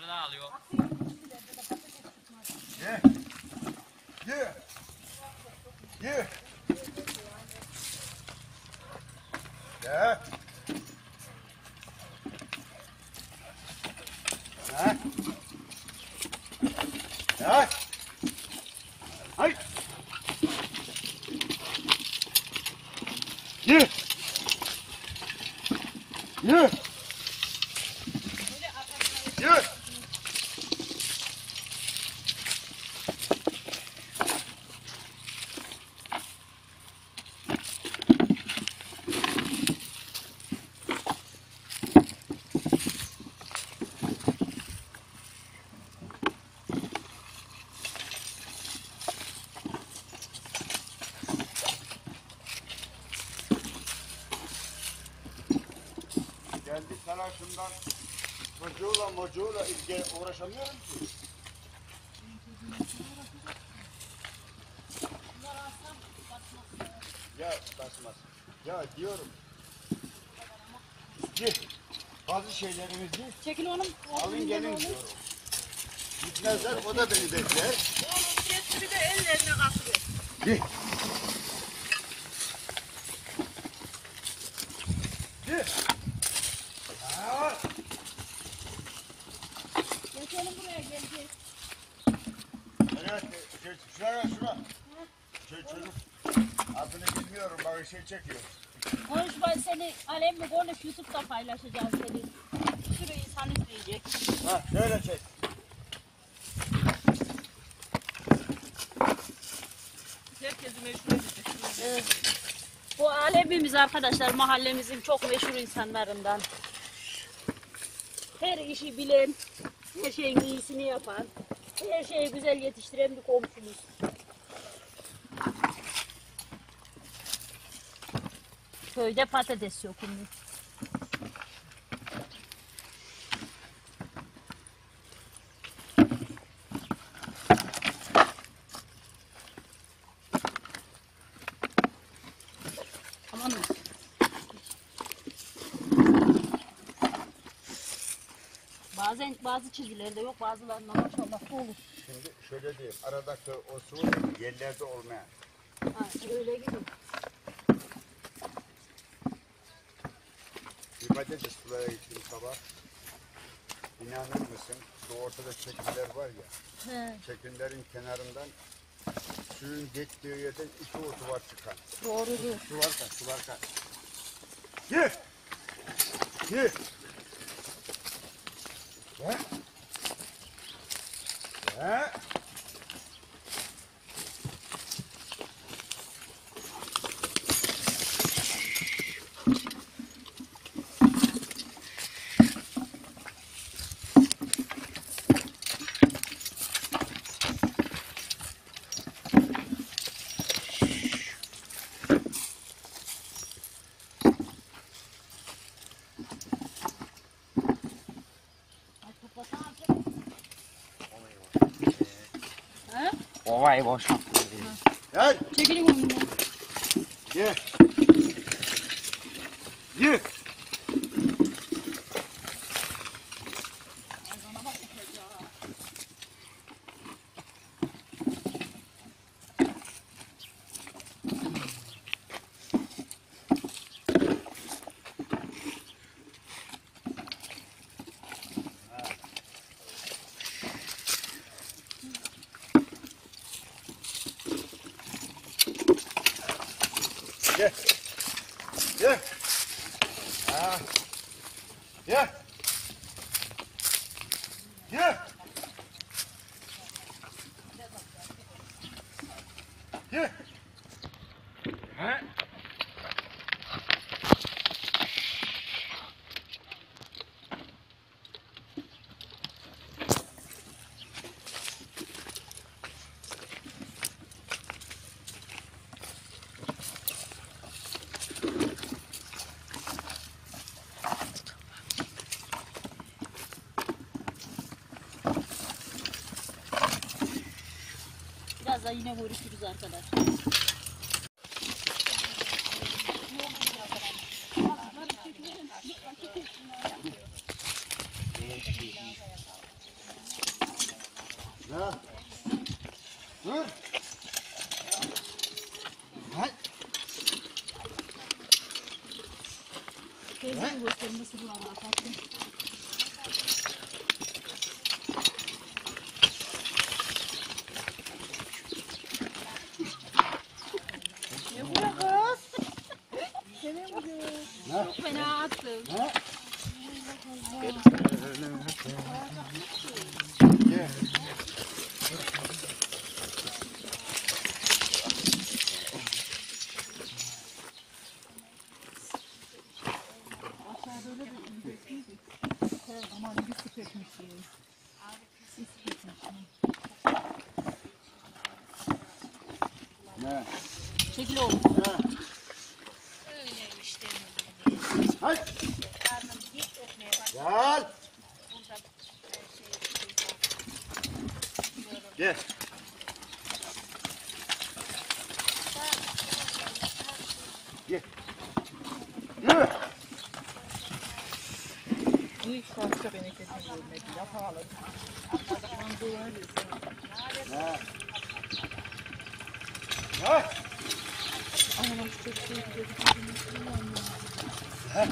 Dışarıda alıyor. Ye. Ye. Ye. Ye. Ha? Ya. Hay. Ye. Ye. Ye. Geldi sana şundan çocuğuyla mocuğuyla ilgili uğraşamıyorum ki. Ya basmaz. Ya diyorum. Ki bazı şeylerimizi Çekil oğlum. alın gelin diyorum. Gitmezler o da beni bekler. Oğlum getir bir de ellerine kalkıyor. Git. Git. Aa, Geçelim buraya gel gel. Şuraya şura. Şey, çocuk adını bilmiyorum bak şey çekiyor. Konuşma seni alemle konuş YouTube'da paylaşacağız seni. Sürü insan izleyecek. Ha şöyle çek. Herkesi meşhur edecek. Bu alemimiz arkadaşlar mahallemizin çok meşhur insanlarından. Her işi bilen, her şeyin iyisini yapan, her şeyi güzel yetiştiren bir komşumuz. Köyde patates yok şimdi. Bazen bazı çizgilerde yok bazılarında maşallah olur. Şimdi şöyle diyeyim aradaki o su yerlerde olmayan. Ha, öyle gibi. Bir patates sulara gittim sabah. İnanır mısın şu ortada çekimler var ya. He, Çekimlerin kenarından suyun geçtiği yerden iki otu var çıkan. doğrudur. Su var kaç, su var kaç. Ye! Ye! Ye! Ye! He? Ovayı boşalt. Gel! Çekilin önüne. Ye! Ye! Ye! Ye! Ha! Ye! Ye! Biraz da yine görüşürüz arkadaşlar. Ha. Dur. Hay. Teyzenin göstermesi bu Allah tatlım. Ne bu ya kız? Çok fena attım. Ha. Gel. Ne? Çekil oğlum. Ha. Hay. Gel. Gel. Gel. die grote ben ik het niet met die afhalen. Dat gaan doen. Ja. Ja. Allemaal stukjes. Ja.